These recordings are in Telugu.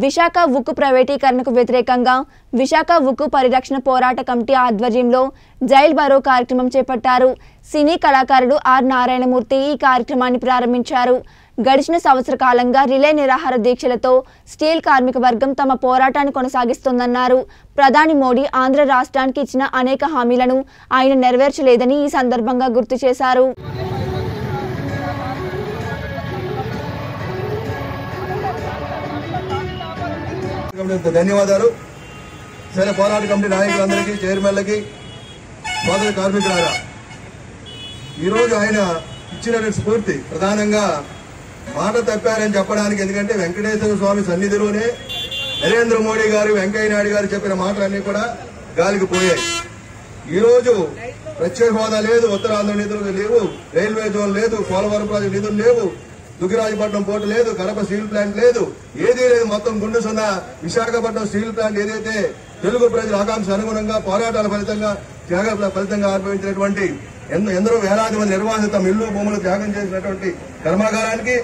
విశాఖ ఉక్కు ప్రైవేటీకరణకు వ్యతిరేకంగా విశాఖ ఉక్కు పరిరక్షణ పోరాట కమిటీ ఆధ్వర్యంలో జైల్ బరో కార్యక్రమం చేపట్టారు. సినీ కళాకారుడు ఆర్ నారాయణమూర్తి ఈ కార్యక్రమాన్ని ప్రారంభించారు. గడిచిన సంవత్సర కాలంగా రిలే నిరాహార దీక్షలతో స్టీల్ కార్మిక వర్గం తమ పోరాటాన్ని కొనసాగిస్తోందన్నారు. ప్రధాని మోడీ ఆంధ్ర రాష్ట్రానికి ఇచ్చిన అనేక హామీలను ఆయన నెరవేర్చలేదని ఈ సందర్భంగా గుర్తు చేశారు. కమిటీకి ధన్యవాదాలు. సరే పోరాట కమిటీ నాయకులందరికీ చైర్మన్లకి సోదర కార్మికులారా ఈరోజు ఆయన ఇచ్చిన స్ఫూర్తి ప్రధానంగా మాట తప్పారని చెప్పడానికి ఎందుకంటే వెంకటేశ్వర స్వామి సన్నిధిలోనే నరేంద్ర మోడీ గారు వెంకయ్య నాయుడు గారు చెప్పిన మాటలన్నీ కూడా గాలికి పోయాయి. ఈ రోజు ప్రత్యేక హోదా లేదు ఉత్తరాంధ్ర నిధులు లేవు రైల్వే జోన్ లేదు పోలవరం ప్రాజెక్టు నిధులు లేవు దుగ్గిరాజపట్నం పోర్టు లేదు కడప స్టీల్ ప్లాంట్ లేదు. ఏదీ లేదు మొత్తం గుండు సున్నా విశాఖపట్నం స్టీల్ ప్లాంట్ ఏదైతే తెలుగు ప్రజల ఆకాంక్ష అనుగుణంగా పోరాటాల ఫలితంగా త్యాగాల ఫలితంగా ఆర్భవించినటువంటి ఎందరో వేలాది మంది నిర్వాసిత మిల్లు ఇల్లు భూములు త్యాగం చేసినటువంటి కర్మాగారానికి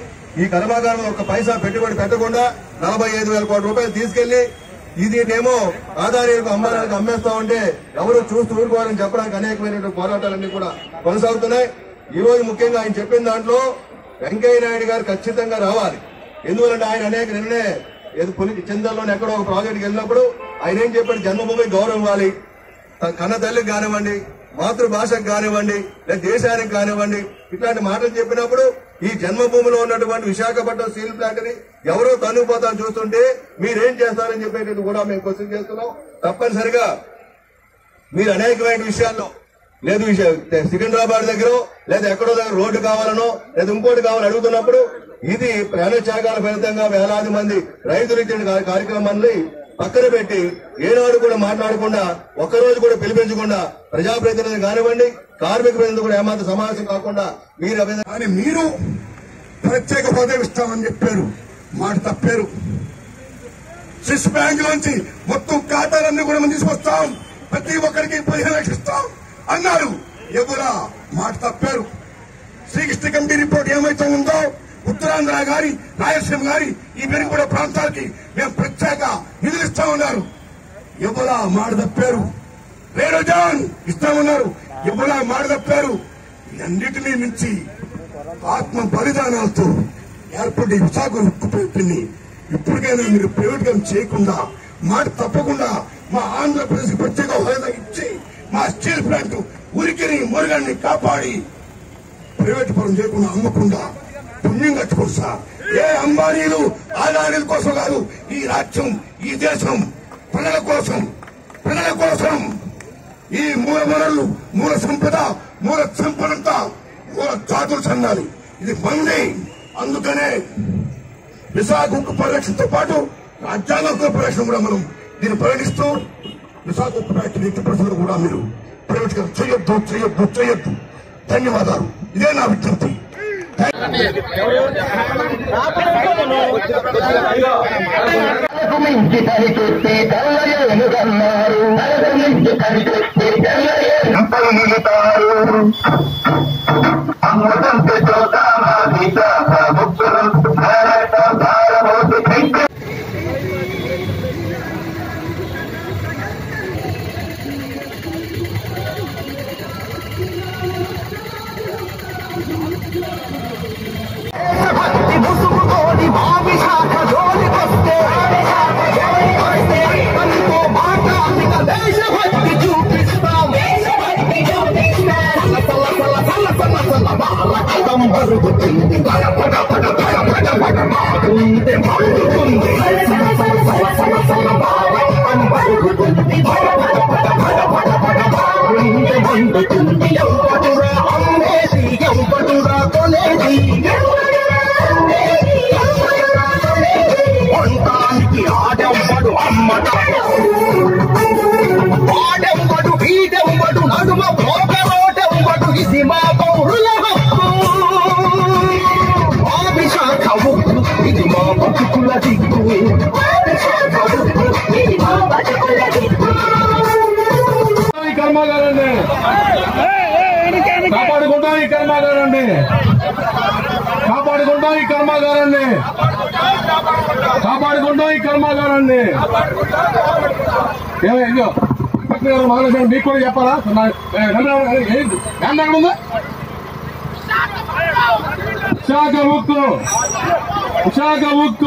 ఈ కర్మాగారం ఒక పైసా పెట్టుబడి పెట్టకుండా నలభై ఐదు వేల కోట్ల రూపాయలు తీసుకెళ్ళి ఇదేమో ఆధారీలకు అమ్మడానికి అమ్మేస్తా ఉంటే ఎవరు చూస్తూ ఊరుకోవాలని చెప్పడానికి అనేకమైనటువంటి పోరాటాలన్నీ కూడా కొనసాగుతున్నాయి. ఈ రోజు ముఖ్యంగా ఆయన చెప్పిన దాంట్లో వెంకయ్య నాయుడు గారు ఖచ్చితంగా రావాలి. ఎందువలంటే ఆయన అనేక నిన్నే ఏదో చందల్లోని ఎక్కడో ఒక ప్రాజెక్ట్కి వెళ్ళినప్పుడు ఆయన ఏం చెప్పాడు? జన్మభూమి గౌరవం ఇవ్వాలి తన కన్న తల్లికి కానివ్వండి మాతృభాషకు కానివ్వండి లేదా దేశానికి కానివ్వండి ఇట్లాంటి మాటలు చెప్పినప్పుడు ఈ జన్మభూమిలో ఉన్నటువంటి విశాఖపట్నం స్టీల్ ప్లాంట్ని ఎవరో తనుకుపోతాను చూస్తుంటే మీరేం చేస్తారని చెప్పేటట్టు కూడా మేము క్వశ్చన్ చేస్తున్నాం. తప్పనిసరిగా మీరు అనేకమైన విషయాల్లో లేదు విషయ- సికింద్రాబాద్ దగ్గర లేదా ఎక్కడో దగ్గర రోడ్డు కావాలనో లేదా ఇంకోటి కావాలని అడుగుతున్నప్పుడు ఇది ప్రాణత్యాగాల ఫలితంగా వేలాది మంది రైతులు ఇచ్చిన కార్యక్రమాన్ని పక్కన పెట్టి ఏనాడు కూడా మాట్లాడకుండా ఒక్కరోజు కూడా పిలిపించకుండా ప్రజాప్రతినిధులు కానివ్వండి కార్మిక ప్రతినిధులు కూడా ఏమాత్రం సమావేశం కాకుండా మీరు కానీ మీరు ప్రత్యేక హోదా ఇస్తామని చెప్పారు. మాట తప్పారు. స్విస్ బ్యాంక్ లోంచి మొత్తం ఖాతాలన్నీ కూడా మనం తీసుకొస్తాం. ప్రతి ఒక్కరికి పదిహేను లక్షలు ఇస్తాం. అన్నారు. ఎవరా? మాట తప్పారు. శ్రీకృష్ణ కమిటీ రిపోర్ట్ ఏమైతే ఉందో ఉత్తరాంధ్ర గారి రాయలసీమ గారి ఈ వెనుకబడే ప్రాంతాలకి మేము ప్రత్యేక నిధులు ఇస్తామన్నారు ఎవరా మాట తప్పారు? రేడో జాన్ ఇస్తామన్నారు ఎవరా మాట తప్పారు? ఇవన్నిటినీ మించి ఆత్మ బలిదానాలతో ఏర్పడి విశాఖ ఉక్కు ఇప్పటికైనా మీరు ప్రైవేట్గా చేయకుండా మాట తప్పకుండా మా ఆంధ్రప్రదేశ్ ప్రత్యేక హోదా ఇచ్చి మా స్టీల్ ప్లాంట్ ఉరికిని మురుగాన్ని కాపాడి ప్రైవేట్ పరం చేయకుండా అమ్మకుండా పుణ్యం కట్టుకోండి సార్. ఏ అంబానీలు ఆదానీల కోసం కాదు ఈ రాజ్యం ఈ దేశం పిల్లల కోసం పిల్లల కోసం. ఈ మూల వనరులు మూల సంపద మూల సంపదంతా మూల జాతులు చెందాలి. ఇది మంది. అందుకనే విశాఖ ఉక్కు పరిరక్షణతో పాటు రాజ్యాంగ పరిరక్షణ కూడా మనం దీన్ని పరిగణిస్తూ విశాఖ ఉక్కు ఫ్యాక్టరీ ఎట్టి పరిస్థితులు కూడా మీరు ప్రైవేట్గా చేయొద్దు చేయొద్దు చేయొద్దు. ధన్యవాదాలు. ఇదే నా విజ్ఞప్తి. మించి కనిపెట్టి గుండె మండుతుంది విశాఖ కాపాడుకుంటాం ఈ కర్మాగారాన్ని. కాపాడుకుంటాం ఈ కర్మాగారాన్ని. కాపాడుకుంటాం ఈ కర్మాగారాన్ని. ఏమో ఇదిగో గారు మహాలక్ష్మి మీకు కూడా చెప్పాలా? నా- ఏంటి? ఉందా విశాఖ ఉక్కు విశాఖ ఉక్కు